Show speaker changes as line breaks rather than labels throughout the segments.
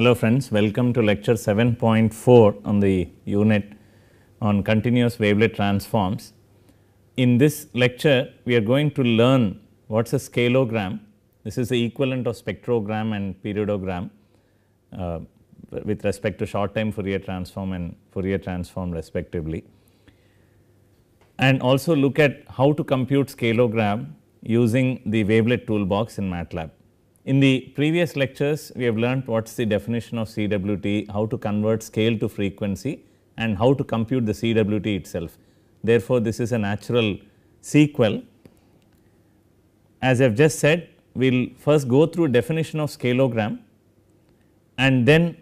Hello friends, welcome to lecture 7.4 on the unit on continuous wavelet transforms. In this lecture, we are going to learn what is a scalogram. This is the equivalent of spectrogram and periodogram uh, with respect to short time Fourier transform and Fourier transform respectively. And also look at how to compute scalogram using the wavelet toolbox in MATLAB. In the previous lectures, we have learnt what is the definition of CWT, how to convert scale to frequency and how to compute the CWT itself. Therefore, this is a natural sequel. As I have just said, we will first go through definition of scalogram and then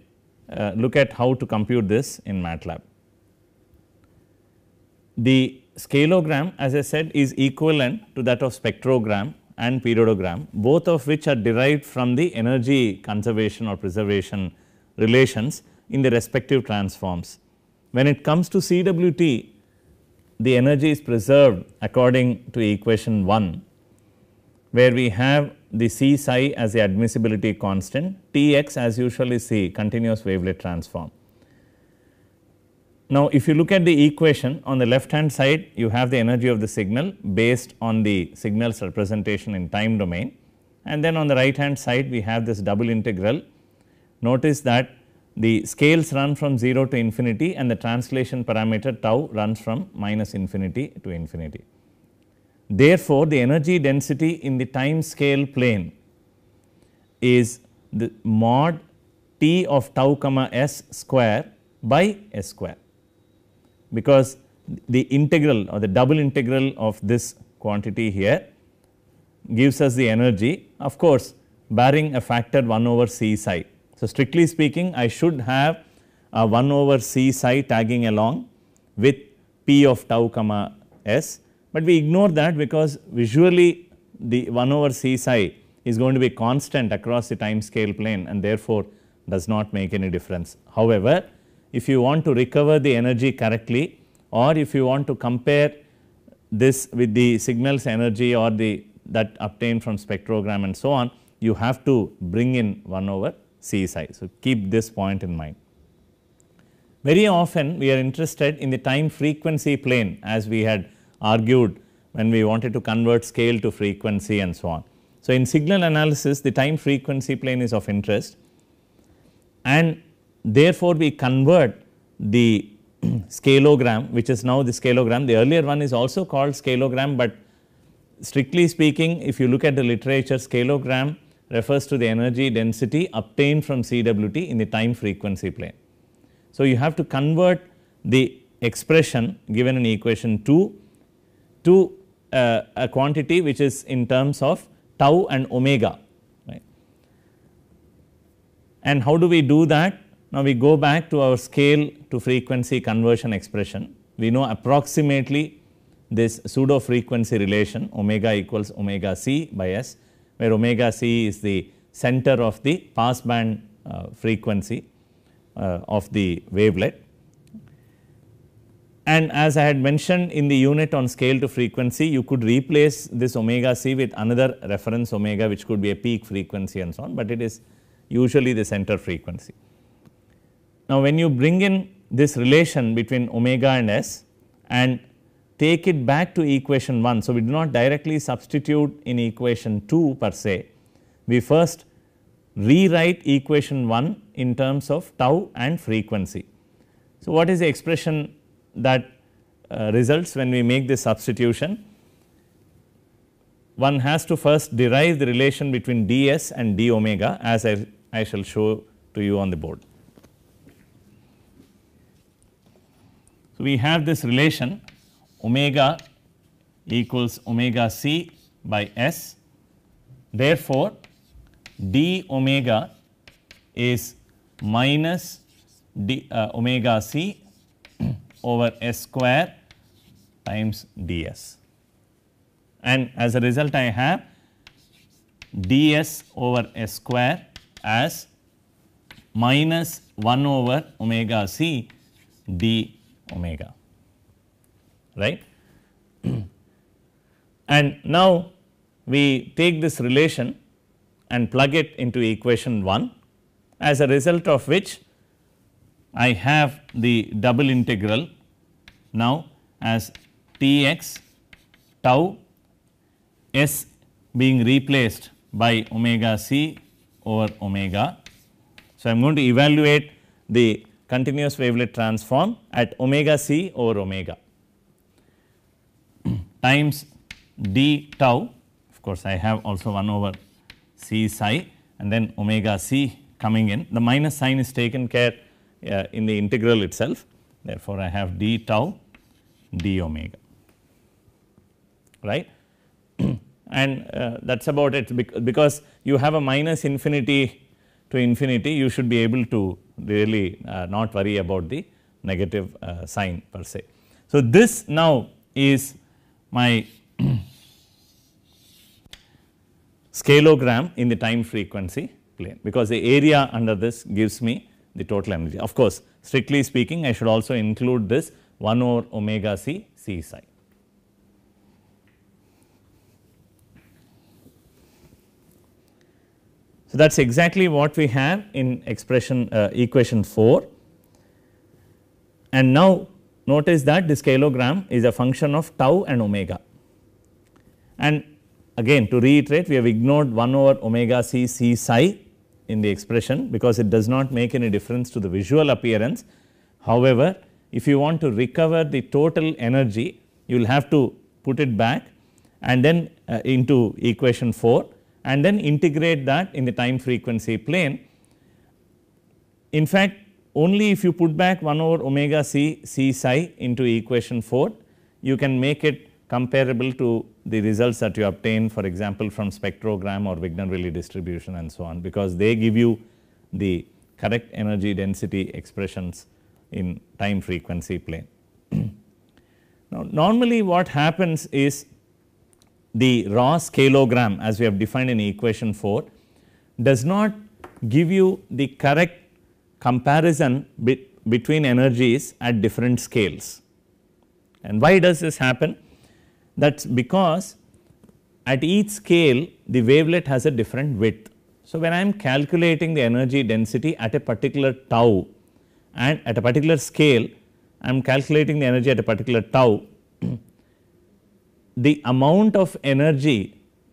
uh, look at how to compute this in MATLAB. The scalogram as I said is equivalent to that of spectrogram and periodogram both of which are derived from the energy conservation or preservation relations in the respective transforms. When it comes to CWT the energy is preserved according to equation 1 where we have the C psi as the admissibility constant, Tx as usual is the continuous wavelet transform. Now, if you look at the equation on the left hand side you have the energy of the signal based on the signal's representation in time domain and then on the right hand side we have this double integral. Notice that the scales run from 0 to infinity and the translation parameter tau runs from minus infinity to infinity. Therefore, the energy density in the time scale plane is the mod T of tau comma s square by s square because the integral or the double integral of this quantity here gives us the energy of course barring a factor 1 over c psi. So, strictly speaking I should have a 1 over c psi tagging along with p of tau comma s, but we ignore that because visually the 1 over c psi is going to be constant across the time scale plane and therefore does not make any difference. However, if you want to recover the energy correctly or if you want to compare this with the signal's energy or the that obtained from spectrogram and so on, you have to bring in 1 over C psi. So, keep this point in mind. Very often we are interested in the time frequency plane as we had argued when we wanted to convert scale to frequency and so on. So, in signal analysis the time frequency plane is of interest and therefore, we convert the scalogram which is now the scalogram the earlier one is also called scalogram, but strictly speaking if you look at the literature scalogram refers to the energy density obtained from CWT in the time frequency plane. So, you have to convert the expression given in equation 2 to uh, a quantity which is in terms of tau and omega right. And how do we do that? Now, we go back to our scale to frequency conversion expression. We know approximately this pseudo frequency relation omega equals omega c by s where omega c is the center of the passband uh, frequency uh, of the wavelet. And as I had mentioned in the unit on scale to frequency, you could replace this omega c with another reference omega which could be a peak frequency and so on, but it is usually the center frequency. Now, when you bring in this relation between omega and s and take it back to equation 1. So, we do not directly substitute in equation 2 per se, we first rewrite equation 1 in terms of tau and frequency. So, what is the expression that uh, results when we make this substitution? One has to first derive the relation between ds and d omega as I, I shall show to you on the board. So, we have this relation omega equals omega c by s. Therefore, d omega is minus d uh, omega c over s square times ds. And as a result I have ds over s square as minus 1 over omega c d omega right. and now we take this relation and plug it into equation 1 as a result of which I have the double integral now as T x tau s being replaced by omega c over omega. So, I am going to evaluate the continuous wavelet transform at omega c over omega. Times d tau of course, I have also 1 over c psi and then omega c coming in. The minus sign is taken care uh, in the integral itself. Therefore, I have d tau d omega. Right? And uh, that is about it. Because you have a minus infinity to infinity you should be able to really uh, not worry about the negative uh, sign per se. So, this now is my scalogram in the time frequency plane because the area under this gives me the total energy. Of course, strictly speaking I should also include this 1 over omega c c psi. So, that is exactly what we have in expression uh, equation 4 and now notice that the scaleogram is a function of tau and omega. And again to reiterate we have ignored 1 over omega c c psi in the expression because it does not make any difference to the visual appearance. However, if you want to recover the total energy you will have to put it back and then uh, into equation 4 and then integrate that in the time frequency plane. In fact, only if you put back 1 over omega c c psi into equation 4, you can make it comparable to the results that you obtain for example, from spectrogram or Wigner-Ville distribution and so on because they give you the correct energy density expressions in time frequency plane. now, normally what happens is the raw scalogram as we have defined in equation 4 does not give you the correct comparison bit between energies at different scales. And why does this happen? That is because at each scale the wavelet has a different width. So, when I am calculating the energy density at a particular tau and at a particular scale I am calculating the energy at a particular tau the amount of energy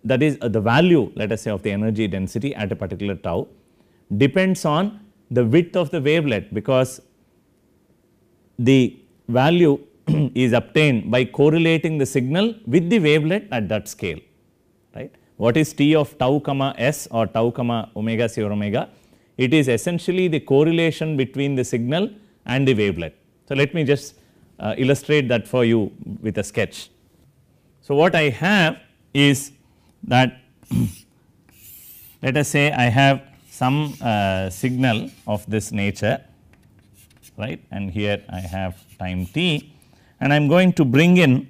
that is uh, the value let us say of the energy density at a particular tau depends on the width of the wavelet because the value is obtained by correlating the signal with the wavelet at that scale right. What is T of tau comma s or tau comma omega c or omega? It is essentially the correlation between the signal and the wavelet. So, let me just uh, illustrate that for you with a sketch. So, what I have is that let us say I have some uh, signal of this nature right and here I have time t and I am going to bring in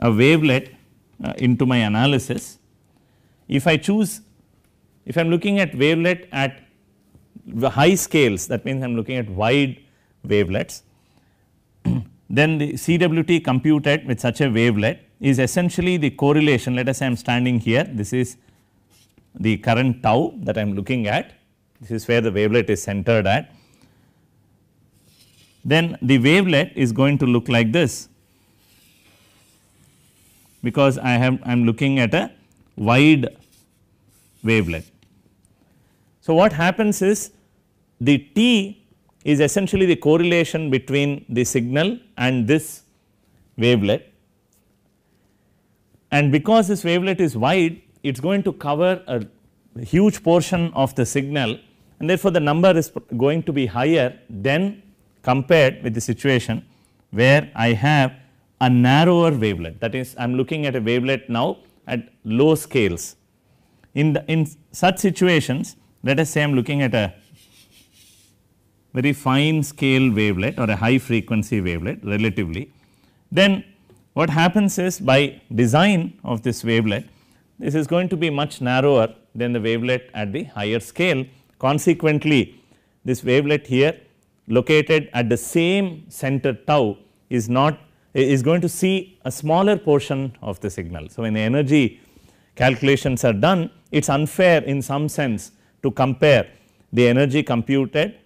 a wavelet uh, into my analysis. If I choose if I am looking at wavelet at high scales that means I am looking at wide wavelets then the CWT computed with such a wavelet is essentially the correlation. Let us say I am standing here. This is the current tau that I am looking at. This is where the wavelet is centered at. Then the wavelet is going to look like this. Because I have I am looking at a wide wavelet. So, what happens is the T is essentially the correlation between the signal and this wavelet and because this wavelet is wide it is going to cover a huge portion of the signal and therefore, the number is going to be higher than compared with the situation where I have a narrower wavelet that is I am looking at a wavelet now at low scales. In the in such situations let us say I am looking at a very fine scale wavelet or a high frequency wavelet relatively then what happens is by design of this wavelet, this is going to be much narrower than the wavelet at the higher scale. Consequently, this wavelet here located at the same center tau is not is going to see a smaller portion of the signal. So, when the energy calculations are done it is unfair in some sense to compare the energy computed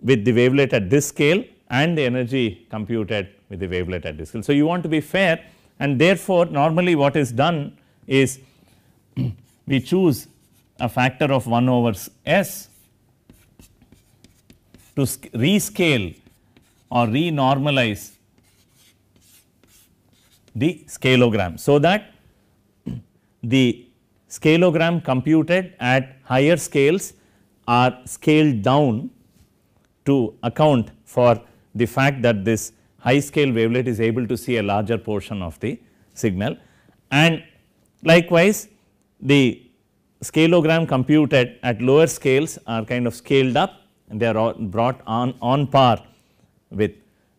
with the wavelet at this scale and the energy computed with the wavelet at this scale. So, you want to be fair and therefore, normally what is done is we choose a factor of 1 over s to rescale or renormalize the scaleogram. So, that the scaleogram computed at higher scales are scaled down to account for the fact that this high scale wavelet is able to see a larger portion of the signal. And likewise the scaleogram computed at lower scales are kind of scaled up and they are brought on on par with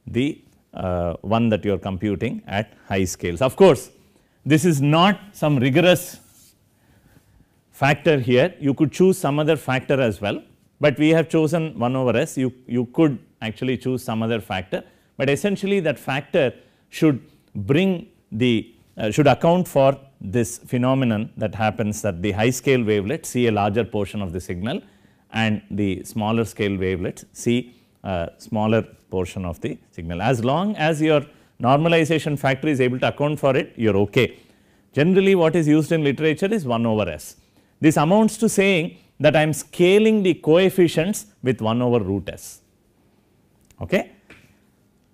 the uh, one that you are computing at high scales. Of course, this is not some rigorous factor here, you could choose some other factor as well, but we have chosen 1 over s, you, you could actually choose some other factor, but essentially that factor should bring the uh, should account for this phenomenon that happens that the high scale wavelets see a larger portion of the signal and the smaller scale wavelets see a smaller portion of the signal. As long as your normalization factor is able to account for it, you are okay. Generally what is used in literature is 1 over s. This amounts to saying that I am scaling the coefficients with 1 over root s. Okay?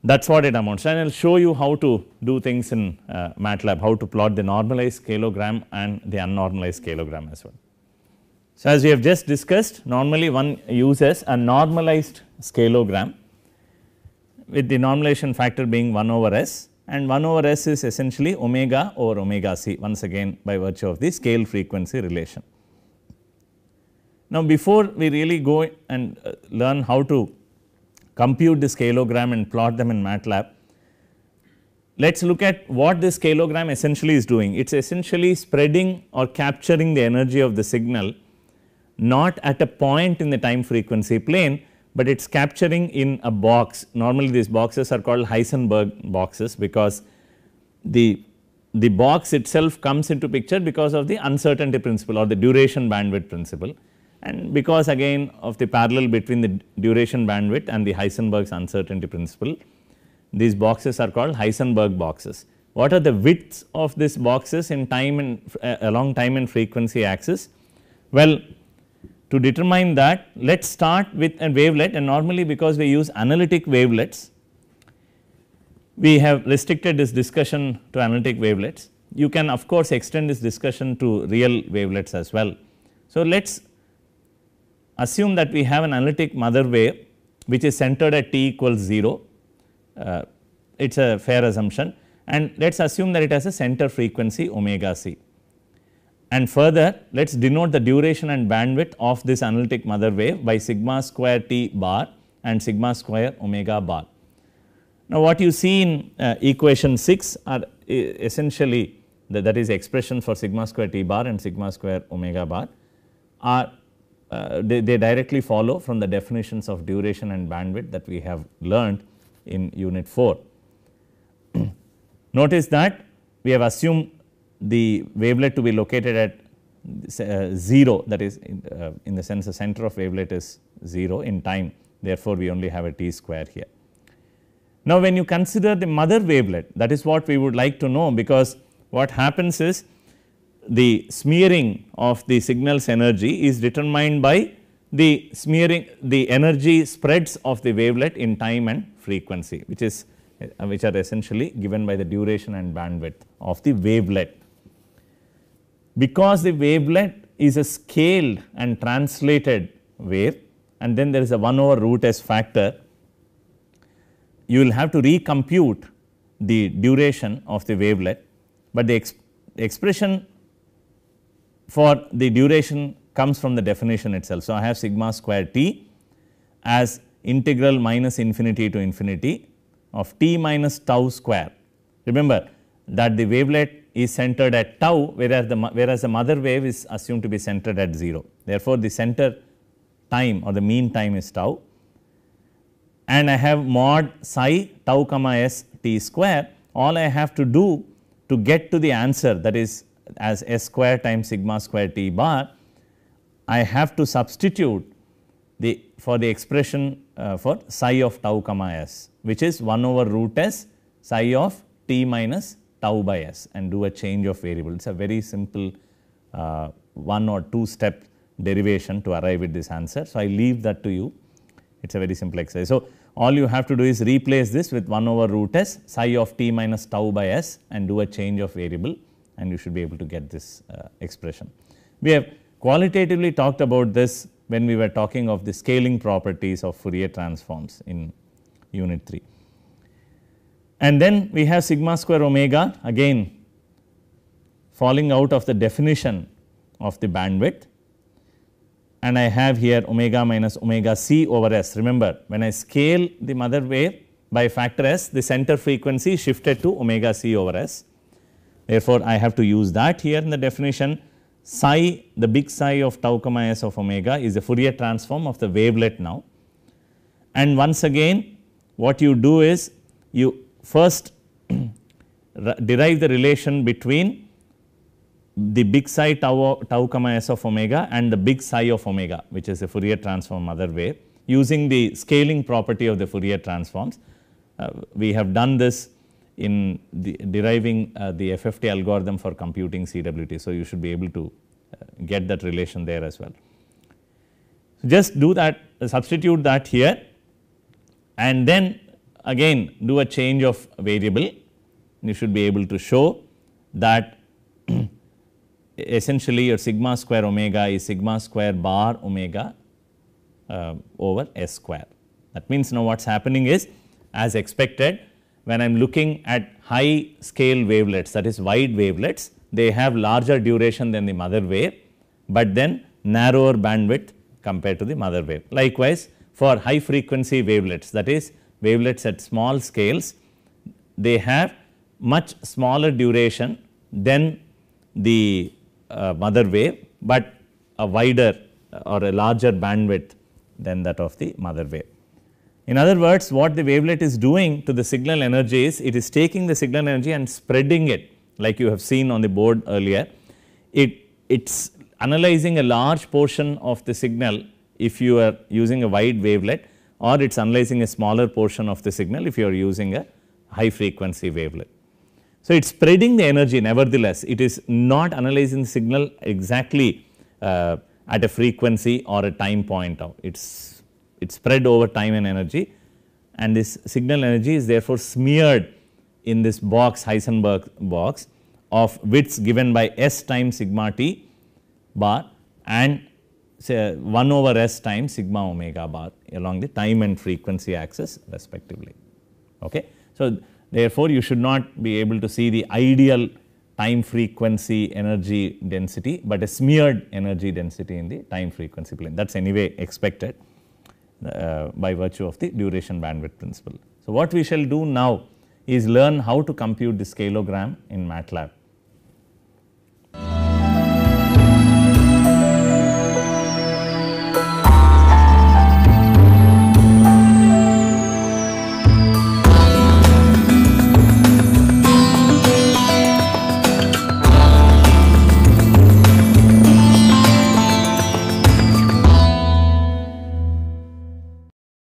That is what it amounts and I will show you how to do things in uh, MATLAB, how to plot the normalized scaleogram and the unnormalized scaleogram as well. So, as we have just discussed normally one uses a normalized scaleogram with the normalization factor being 1 over s and 1 over s is essentially omega over omega c once again by virtue of the scale frequency relation. Now, before we really go and uh, learn how to compute the scaleogram and plot them in MATLAB, let us look at what this scaleogram essentially is doing. It is essentially spreading or capturing the energy of the signal not at a point in the time frequency plane, but it is capturing in a box. Normally these boxes are called Heisenberg boxes because the, the box itself comes into picture because of the uncertainty principle or the duration bandwidth principle and because again of the parallel between the duration bandwidth and the Heisenberg's uncertainty principle, these boxes are called Heisenberg boxes. What are the widths of these boxes in time and uh, along time and frequency axis? Well, to determine that let us start with a wavelet and normally because we use analytic wavelets, we have restricted this discussion to analytic wavelets. You can of course extend this discussion to real wavelets as well. So, let us assume that we have an analytic mother wave which is centered at t equals 0, uh, it is a fair assumption and let us assume that it has a center frequency omega c. And further let us denote the duration and bandwidth of this analytic mother wave by sigma square t bar and sigma square omega bar. Now, what you see in uh, equation 6 are essentially the, that is expression for sigma square t bar and sigma square omega bar are uh, they, they directly follow from the definitions of duration and bandwidth that we have learned in unit 4. Notice that we have assumed the wavelet to be located at uh, 0 that is in, uh, in, the sense the center of wavelet is 0 in time therefore, we only have a t square here. Now, when you consider the mother wavelet that is what we would like to know because what happens is the smearing of the signal's energy is determined by the smearing the energy spreads of the wavelet in time and frequency which is uh, which are essentially given by the duration and bandwidth of the wavelet. Because the wavelet is a scaled and translated wave and then there is a 1 over root s factor, you will have to recompute the duration of the wavelet, but the exp expression for the duration comes from the definition itself. So, I have sigma square t as integral minus infinity to infinity of t minus tau square. Remember that the wavelet is centered at tau whereas the, whereas the mother wave is assumed to be centered at 0. Therefore, the center time or the mean time is tau and I have mod psi tau comma s t square all I have to do to get to the answer that is as s square times sigma square t bar, I have to substitute the for the expression uh, for psi of tau comma s which is 1 over root s psi of t minus tau by s and do a change of variable. It is a very simple uh, one or two step derivation to arrive at this answer. So, I leave that to you it is a very simple exercise. So, all you have to do is replace this with 1 over root s psi of t minus tau by s and do a change of variable and you should be able to get this uh, expression. We have qualitatively talked about this when we were talking of the scaling properties of Fourier transforms in unit 3. And then we have sigma square omega again falling out of the definition of the bandwidth and I have here omega minus omega c over s. Remember when I scale the mother wave by factor s the center frequency shifted to omega c over s. Therefore, I have to use that here in the definition psi the big psi of tau comma s of omega is a Fourier transform of the wavelet now. And once again what you do is you first derive the relation between the big psi tau, tau comma s of omega and the big psi of omega which is a Fourier transform other way using the scaling property of the Fourier transforms. Uh, we have done this in the deriving uh, the FFT algorithm for computing CWT. So, you should be able to uh, get that relation there as well. So, just do that substitute that here and then again do a change of variable you should be able to show that essentially your sigma square omega is sigma square bar omega uh, over s square. That means now what is happening is as expected when I am looking at high scale wavelets that is wide wavelets they have larger duration than the mother wave, but then narrower bandwidth compared to the mother wave. Likewise for high frequency wavelets that is wavelets at small scales they have much smaller duration than the uh, mother wave, but a wider or a larger bandwidth than that of the mother wave. In other words, what the wavelet is doing to the signal energy is it is taking the signal energy and spreading it like you have seen on the board earlier. It it's analyzing a large portion of the signal if you are using a wide wavelet or it is analyzing a smaller portion of the signal if you are using a high frequency wavelet. So, it is spreading the energy nevertheless, it is not analyzing the signal exactly uh, at a frequency or a time point out. It is it spread over time and energy and this signal energy is therefore smeared in this box Heisenberg box of widths given by s times sigma t bar and say 1 over s times sigma omega bar along the time and frequency axis respectively. Okay. So, Therefore, you should not be able to see the ideal time frequency energy density, but a smeared energy density in the time frequency plane that is anyway expected uh, by virtue of the duration bandwidth principle. So, what we shall do now is learn how to compute the scalogram in MATLAB.